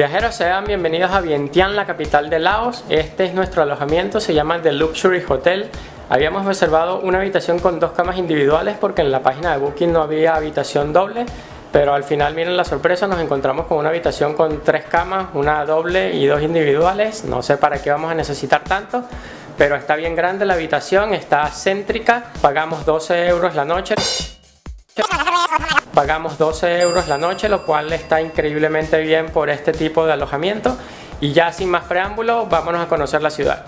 Viajeros, sean bienvenidos a Vientiane, la capital de Laos. Este es nuestro alojamiento, se llama The Luxury Hotel. Habíamos reservado una habitación con dos camas individuales porque en la página de Booking no había habitación doble, pero al final, miren la sorpresa, nos encontramos con una habitación con tres camas, una doble y dos individuales. No sé para qué vamos a necesitar tanto, pero está bien grande la habitación, está céntrica, pagamos 12 euros la noche. Pagamos 12 euros la noche, lo cual está increíblemente bien por este tipo de alojamiento. Y ya sin más preámbulo, vámonos a conocer la ciudad.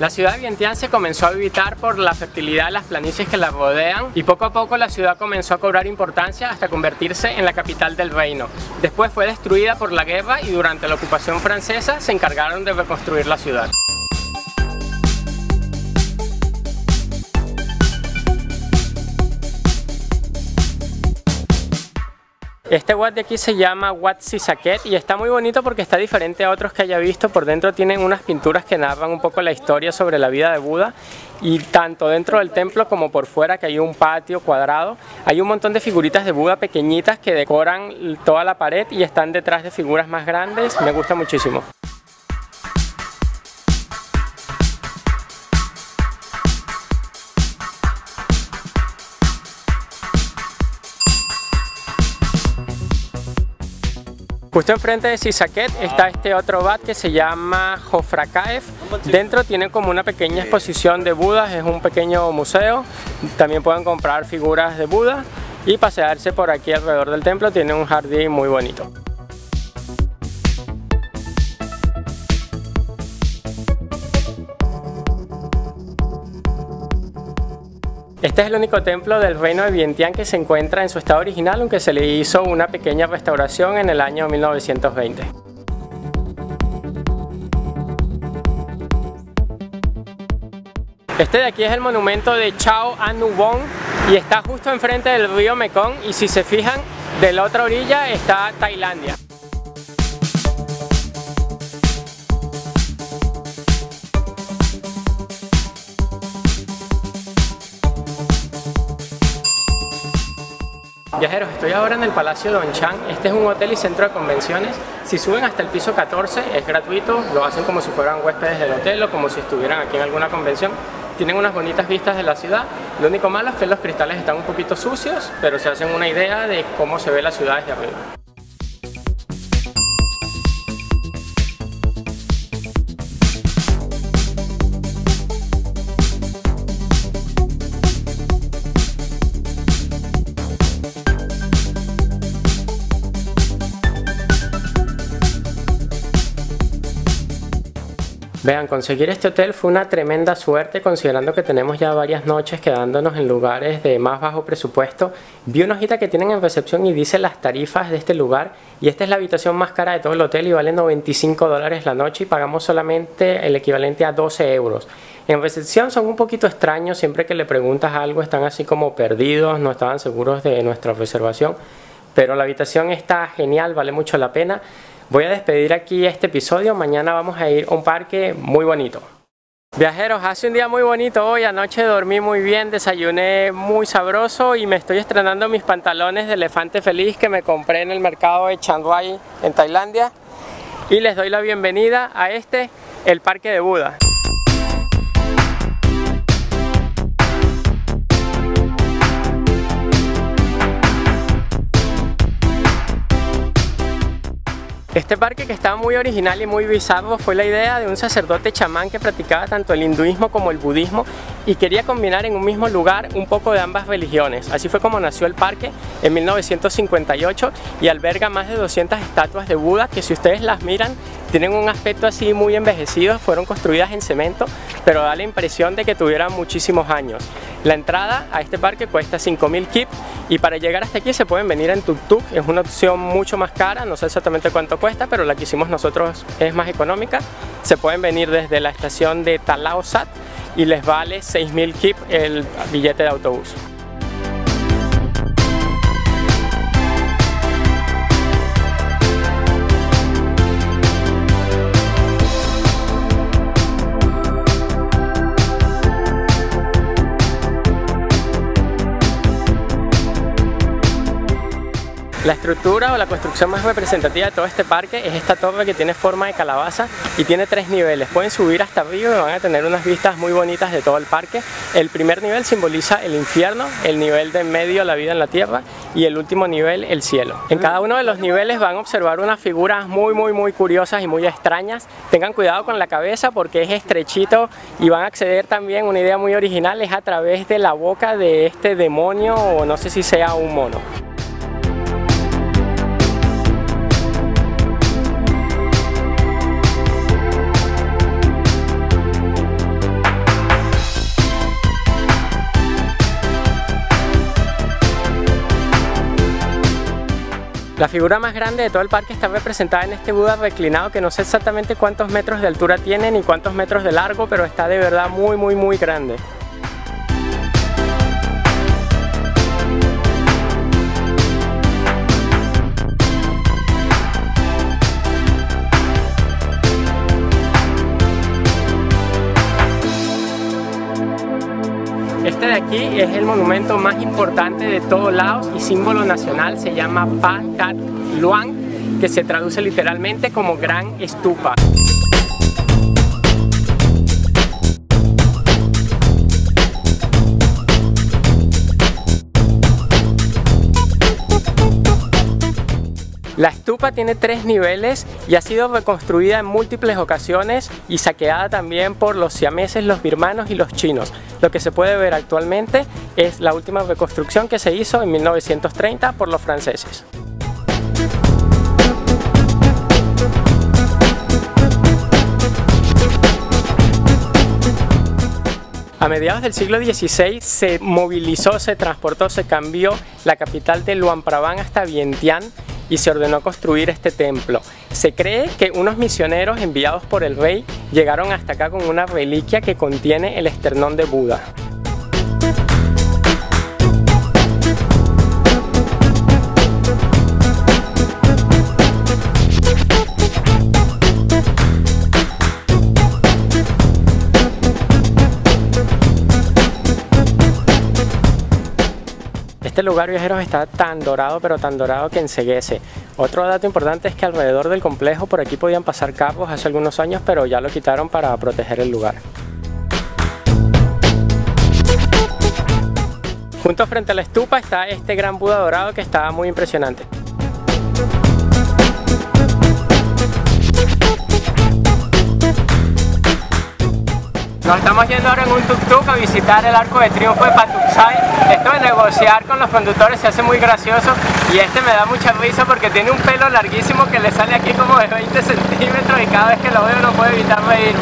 La ciudad de Vientiane se comenzó a habitar por la fertilidad de las planicies que la rodean y poco a poco la ciudad comenzó a cobrar importancia hasta convertirse en la capital del reino. Después fue destruida por la guerra y durante la ocupación francesa se encargaron de reconstruir la ciudad. Este Wat de aquí se llama Wat Sisaket y está muy bonito porque está diferente a otros que haya visto. Por dentro tienen unas pinturas que narran un poco la historia sobre la vida de Buda y tanto dentro del templo como por fuera que hay un patio cuadrado. Hay un montón de figuritas de Buda pequeñitas que decoran toda la pared y están detrás de figuras más grandes. Me gusta muchísimo. Justo enfrente de Sisaket está este otro bat que se llama Jofrakaev. Dentro tiene como una pequeña exposición de Budas, es un pequeño museo. También pueden comprar figuras de Buda y pasearse por aquí alrededor del templo. Tiene un jardín muy bonito. Este es el único templo del reino de Vientiane que se encuentra en su estado original, aunque se le hizo una pequeña restauración en el año 1920. Este de aquí es el monumento de Chao Anu Bon y está justo enfrente del río Mekong y si se fijan, de la otra orilla está Tailandia. Viajeros, estoy ahora en el Palacio Don Chang. Este es un hotel y centro de convenciones. Si suben hasta el piso 14 es gratuito, lo hacen como si fueran huéspedes del hotel o como si estuvieran aquí en alguna convención. Tienen unas bonitas vistas de la ciudad. Lo único malo es que los cristales están un poquito sucios, pero se hacen una idea de cómo se ve la ciudad desde arriba. Vean, conseguir este hotel fue una tremenda suerte considerando que tenemos ya varias noches quedándonos en lugares de más bajo presupuesto. Vi una hojita que tienen en recepción y dice las tarifas de este lugar y esta es la habitación más cara de todo el hotel y vale 95 dólares la noche y pagamos solamente el equivalente a 12 euros. En recepción son un poquito extraños, siempre que le preguntas algo están así como perdidos, no estaban seguros de nuestra reservación, pero la habitación está genial, vale mucho la pena. Voy a despedir aquí este episodio, mañana vamos a ir a un parque muy bonito. Viajeros, hace un día muy bonito hoy, anoche dormí muy bien, desayuné muy sabroso y me estoy estrenando mis pantalones de elefante feliz que me compré en el mercado de Chiang Rai en Tailandia y les doy la bienvenida a este, el Parque de Buda. Este parque que estaba muy original y muy bizarro fue la idea de un sacerdote chamán que practicaba tanto el hinduismo como el budismo y quería combinar en un mismo lugar un poco de ambas religiones. Así fue como nació el parque en 1958 y alberga más de 200 estatuas de Buda que si ustedes las miran tienen un aspecto así muy envejecido, fueron construidas en cemento, pero da la impresión de que tuvieran muchísimos años. La entrada a este parque cuesta 5.000 kip y para llegar hasta aquí se pueden venir en tuk-tuk, es una opción mucho más cara, no sé exactamente cuánto cuesta, pero la que hicimos nosotros es más económica. Se pueden venir desde la estación de Talaosat y les vale 6.000 kip el billete de autobús. La estructura o la construcción más representativa de todo este parque es esta torre que tiene forma de calabaza y tiene tres niveles. Pueden subir hasta arriba y van a tener unas vistas muy bonitas de todo el parque. El primer nivel simboliza el infierno, el nivel de en medio la vida en la tierra y el último nivel el cielo. En cada uno de los niveles van a observar unas figuras muy muy muy curiosas y muy extrañas. Tengan cuidado con la cabeza porque es estrechito y van a acceder también, una idea muy original, es a través de la boca de este demonio o no sé si sea un mono. La figura más grande de todo el parque está representada en este Buda reclinado que no sé exactamente cuántos metros de altura tiene ni cuántos metros de largo, pero está de verdad muy muy muy grande. Este de aquí es el monumento más importante de todo Laos y símbolo nacional, se llama Pa Tat Luang, que se traduce literalmente como Gran Estupa. La estupa tiene tres niveles y ha sido reconstruida en múltiples ocasiones y saqueada también por los siameses, los birmanos y los chinos. Lo que se puede ver actualmente es la última reconstrucción que se hizo en 1930 por los franceses. A mediados del siglo XVI se movilizó, se transportó, se cambió la capital de Luang Prabang hasta Vientiane y se ordenó construir este templo. Se cree que unos misioneros enviados por el rey llegaron hasta acá con una reliquia que contiene el esternón de Buda. Lugar viajeros está tan dorado, pero tan dorado que enseguece. Otro dato importante es que alrededor del complejo por aquí podían pasar carros hace algunos años, pero ya lo quitaron para proteger el lugar. Junto frente a la estupa está este gran Buda dorado que está muy impresionante. Nos estamos yendo ahora en un tuk-tuk a visitar el Arco de Triunfo de Patuxay. Esto de negociar con los conductores se hace muy gracioso y este me da mucha risa porque tiene un pelo larguísimo que le sale aquí como de 20 centímetros y cada vez que lo veo no puedo evitar reírme.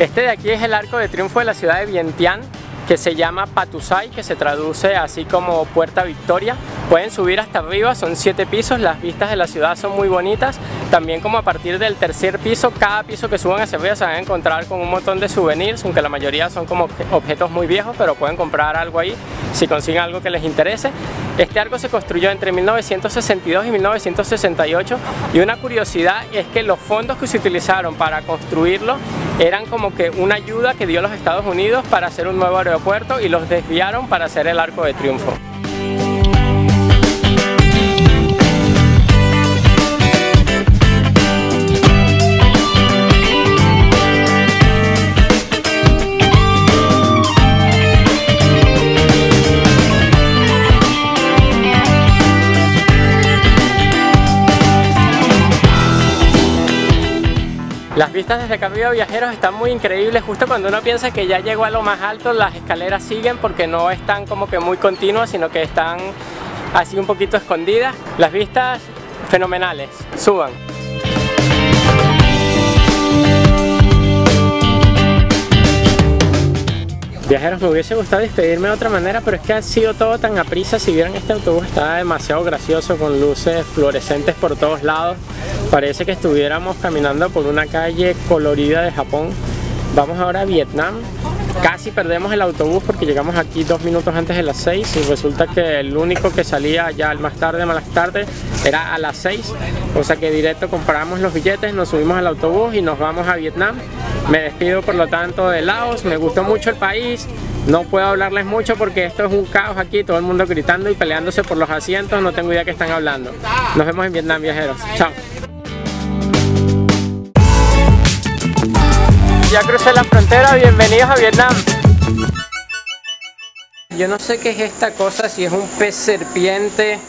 Este de aquí es el arco de triunfo de la ciudad de Vientiane que se llama Patusai, que se traduce así como Puerta Victoria. Pueden subir hasta arriba, son siete pisos, las vistas de la ciudad son muy bonitas. También como a partir del tercer piso, cada piso que suban hacia arriba se van a encontrar con un montón de souvenirs, aunque la mayoría son como objetos muy viejos, pero pueden comprar algo ahí si consiguen algo que les interese. Este arco se construyó entre 1962 y 1968 y una curiosidad es que los fondos que se utilizaron para construirlo eran como que una ayuda que dio los Estados Unidos para hacer un nuevo aeropuerto y los desviaron para hacer el Arco de Triunfo. Las vistas desde Camino Viajeros están muy increíbles, justo cuando uno piensa que ya llegó a lo más alto, las escaleras siguen porque no están como que muy continuas, sino que están así un poquito escondidas. Las vistas fenomenales, suban. Viajeros, me hubiese gustado despedirme de otra manera, pero es que ha sido todo tan a prisa. Si vieron este autobús, estaba demasiado gracioso con luces fluorescentes por todos lados. Parece que estuviéramos caminando por una calle colorida de Japón. Vamos ahora a Vietnam. Casi perdemos el autobús porque llegamos aquí dos minutos antes de las 6 y resulta que el único que salía ya al más tarde, más tarde, era a las 6. O sea que directo compramos los billetes, nos subimos al autobús y nos vamos a Vietnam. Me despido por lo tanto de Laos, me gustó mucho el país. No puedo hablarles mucho porque esto es un caos aquí, todo el mundo gritando y peleándose por los asientos, no tengo idea qué están hablando. Nos vemos en Vietnam, viajeros. Chao. Ya crucé la frontera, bienvenidos a Vietnam. Yo no sé qué es esta cosa, si es un pez serpiente